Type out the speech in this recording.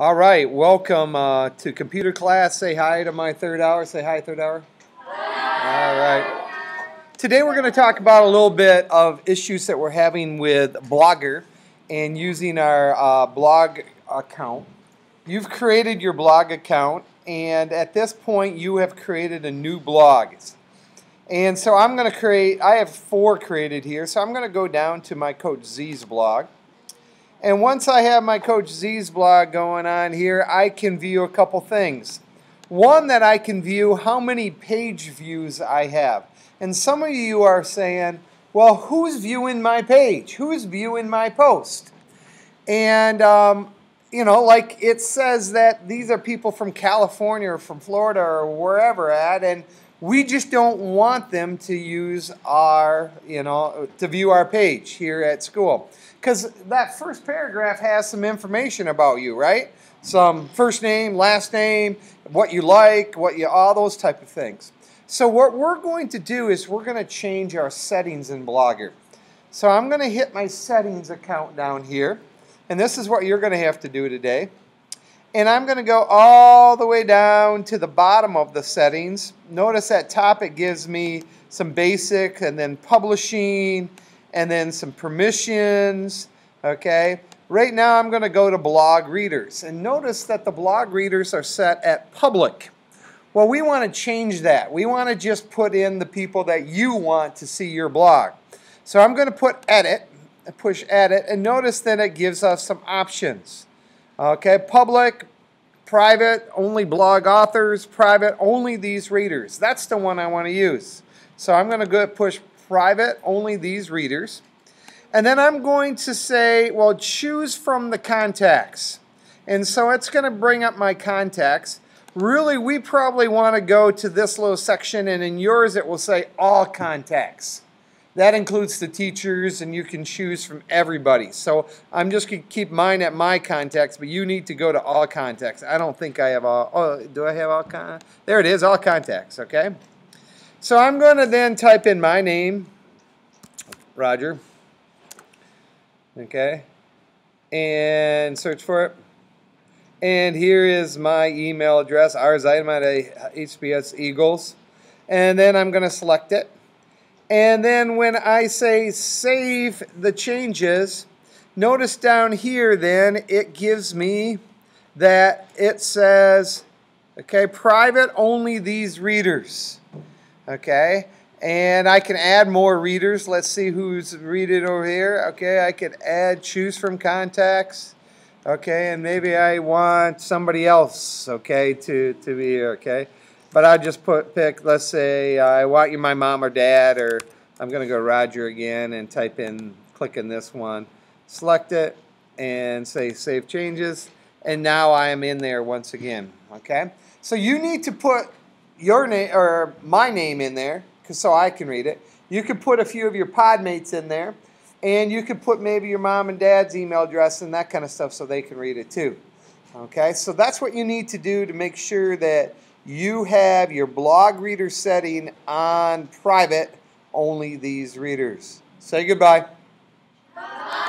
All right, welcome uh, to computer class. Say hi to my third hour. Say hi, third hour. All right. Today we're going to talk about a little bit of issues that we're having with Blogger and using our uh, blog account. You've created your blog account, and at this point you have created a new blog. And so I'm going to create, I have four created here, so I'm going to go down to my Coach Z's blog. And once I have my Coach Z's blog going on here, I can view a couple things. One that I can view how many page views I have. And some of you are saying, well, who's viewing my page? Who's viewing my post? And, um, you know, like it says that these are people from California or from Florida or wherever at, and we just don't want them to use our, you know, to view our page here at school. Because that first paragraph has some information about you, right? Some first name, last name, what you like, what you, all those type of things. So what we're going to do is we're going to change our settings in Blogger. So I'm going to hit my settings account down here. And this is what you're going to have to do today. And I'm going to go all the way down to the bottom of the settings. Notice that top it gives me some basic and then publishing and then some permissions. Okay. Right now I'm going to go to blog readers. And notice that the blog readers are set at public. Well, we want to change that. We want to just put in the people that you want to see your blog. So I'm going to put edit, push edit, and notice that it gives us some options. Okay, public, private, only blog authors, private, only these readers. That's the one I want to use. So I'm going to go push private, only these readers. And then I'm going to say, well, choose from the contacts. And so it's going to bring up my contacts. Really, we probably want to go to this little section, and in yours it will say all contacts. That includes the teachers, and you can choose from everybody. So I'm just going to keep mine at my contacts, but you need to go to all contacts. I don't think I have all. Oh, do I have all contacts? There it is, all contacts, okay? So I'm going to then type in my name, Roger, okay, and search for it. And here is my email address, rzuidema at HBS Eagles. And then I'm going to select it. And then when I say save the changes, notice down here then it gives me that it says, okay, private only these readers. Okay, and I can add more readers. Let's see who's reading over here. Okay, I could add choose from contacts. Okay, and maybe I want somebody else, okay, to, to be here, okay? But I'll just put pick, let's say I want you my mom or dad, or I'm going to go Roger again and type in, click in this one, select it, and say Save Changes, and now I am in there once again, okay? So you need to put your name, or my name in there, so I can read it. You could put a few of your podmates in there, and you could put maybe your mom and dad's email address and that kind of stuff so they can read it too. Okay, so that's what you need to do to make sure that you have your blog reader setting on private, only these readers. Say goodbye. Bye.